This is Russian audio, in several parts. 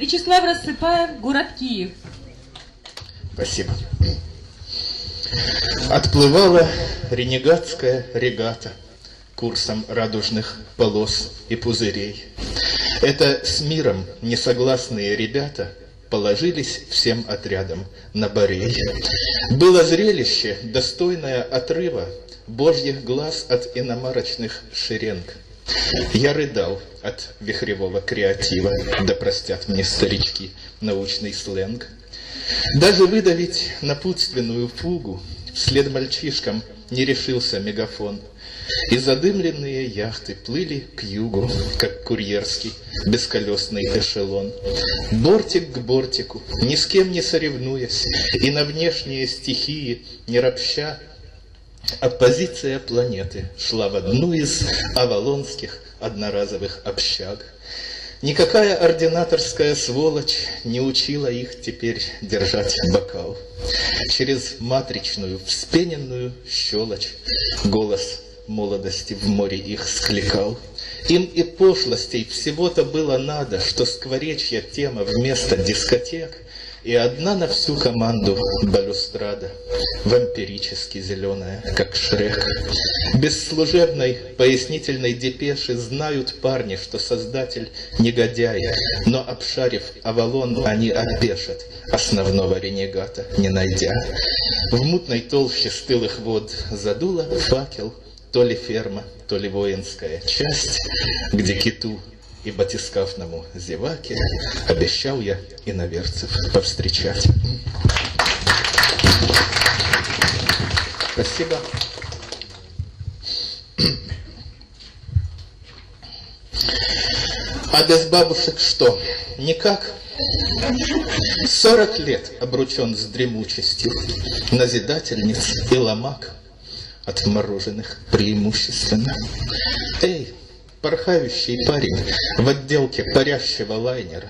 Вячеслав Рассыпаев, город Киев. Спасибо. Отплывала ренегатская регата курсом радужных полос и пузырей. Это с миром несогласные ребята положились всем отрядом на барей. Было зрелище, достойное отрыва божьих глаз от иномарочных шеренг. Я рыдал от вихревого креатива, да простят мне старички научный сленг. Даже выдавить напутственную фугу вслед мальчишкам не решился мегафон. И задымленные яхты плыли к югу, как курьерский бесколесный эшелон. Бортик к бортику, ни с кем не соревнуясь, и на внешние стихии не ропща, Оппозиция планеты шла в одну из авалонских одноразовых общаг. Никакая ординаторская сволочь не учила их теперь держать бокал. Через матричную, вспененную щелочь голос молодости в море их скликал. Им и пошлостей всего-то было надо, что скворечья тема вместо дискотек — и одна на всю команду балюстрада, вампирически зеленая, как Шрек. Без служебной пояснительной депеши знают парни, что создатель негодяй, но обшарив Авалон, они опешат, основного ренегата не найдя. В мутной толще стылых вод задуло факел, то ли ферма, то ли воинская часть, где киту и батискафному зеваке обещал я иноверцев повстречать. Спасибо. А без бабушек что? Никак. Сорок лет обручен с дремучестью, назидательниц и ломак, отмороженных преимущественно. Эй, порхающий парень в отделке парящего лайнера.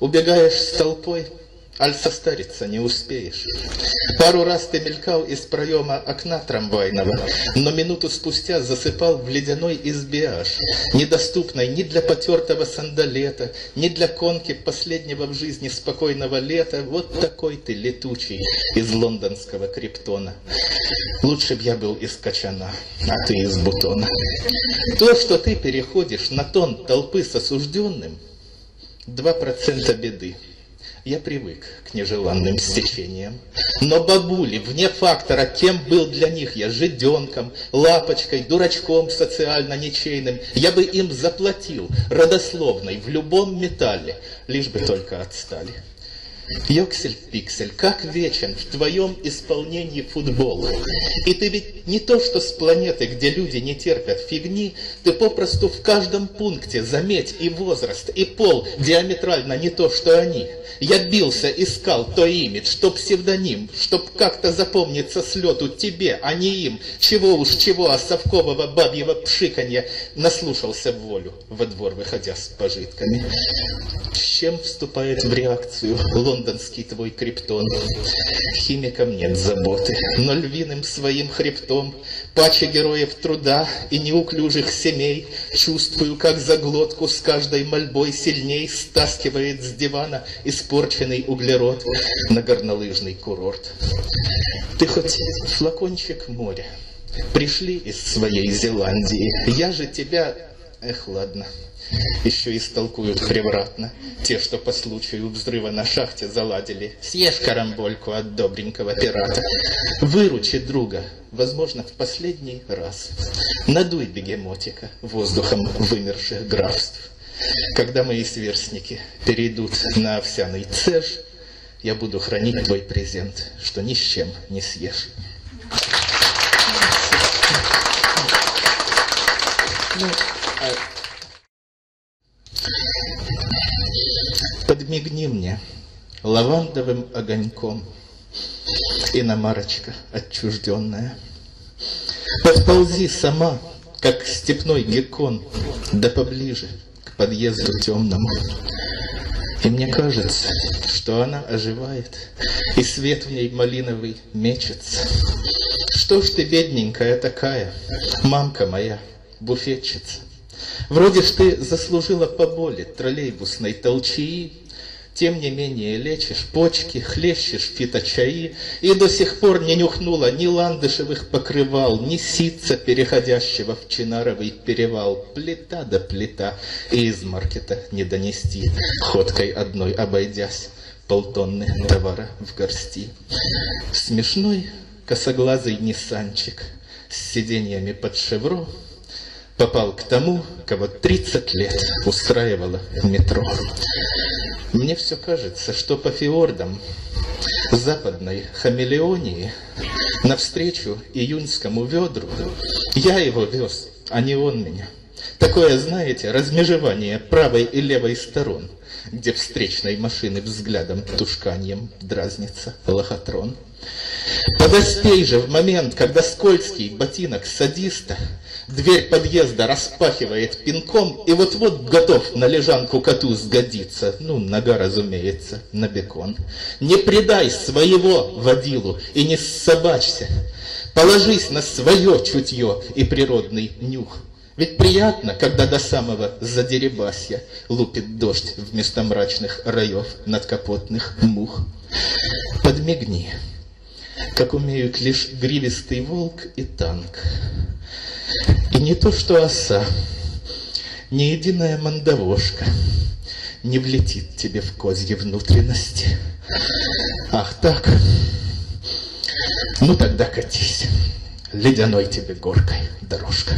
Убегаешь с толпой, аль состариться не успеешь. Пару раз ты мелькал из проема окна трамвайного, но минуту спустя засыпал в ледяной избеаж, недоступной ни для потертого сандалета, ни для конки последнего в жизни спокойного лета. Вот такой ты летучий из лондонского криптона. Лучше б я был из качана, а ты из бутона. То, что ты переходишь на тон толпы с осужденным, два процента беды. Я привык к нежеланным стечениям. Но бабули, вне фактора, кем был для них я, жиденком, лапочкой, дурачком социально ничейным, я бы им заплатил, родословной, в любом металле, лишь бы только отстали. Йоксель-пиксель, как вечен в твоем исполнении футбол. И ты ведь не то, что с планеты, где люди не терпят фигни, ты попросту в каждом пункте, заметь, и возраст, и пол диаметрально не то, что они. Я бился, искал то имидж, что псевдоним, чтоб как-то запомниться с лету тебе, а не им. Чего уж чего, а совкового бабьего пшиканья наслушался в волю, во двор выходя с пожитками. Чем вступает в реакцию лондонский твой криптон? Химикам нет заботы, но львиным своим хребтом, паче героев труда и неуклюжих семей, чувствую, как за глотку с каждой мольбой сильней стаскивает с дивана испорченный углерод на горнолыжный курорт. Ты хоть флакончик моря, пришли из своей Зеландии, я же тебя... Эх, ладно еще истолкуют превратно. Те, что по случаю взрыва на шахте заладили. Съешь карамбольку от добренького пирата. Выручи друга, возможно, в последний раз. Надуй бегемотика воздухом вымерших графств. Когда мои сверстники перейдут на овсяный цеж, я буду хранить твой презент, что ни с чем не съешь. Ну, а Подмигни мне лавандовым огоньком, Иномарочка отчужденная. Подползи сама, как степной геккон, Да поближе к подъезду темному. И мне кажется, что она оживает, И свет в ней малиновый мечется. Что ж ты, бедненькая такая, мамка моя, буфетчица? Вроде ж ты заслужила поболе троллейбусной толчии, Тем не менее лечишь почки, хлещешь фиточаи, И до сих пор не нюхнула ни ландышевых покрывал, Ни ситца, переходящего в Чинаровый перевал. Плита да плита, и из маркета не донести, Ходкой одной обойдясь полтонны товара в горсти. Смешной косоглазый Ниссанчик с сиденьями под шевро попал к тому, кого 30 лет устраивало метро. Мне все кажется, что по фиордам западной хамелеонии навстречу июньскому ведру я его вез, а не он меня. Такое, знаете, размежевание правой и левой сторон, где встречной машины взглядом тушканьем дразнится лохотрон. Подоспей же в момент, когда скользкий ботинок садиста дверь подъезда распахивает пинком и вот-вот готов на лежанку коту сгодиться. Ну, нога, разумеется, на бекон. Не предай своего водилу и не собачься. Положись на свое чутье и природный нюх. Ведь приятно, когда до самого задеребасья лупит дождь вместо мрачных раев надкапотных мух. Подмигни как умеют лишь гривистый волк и танк. И не то что оса, ни единая мандавошка не влетит тебе в козьи внутренности. Ах так? Ну тогда катись, ледяной тебе горкой дорожка.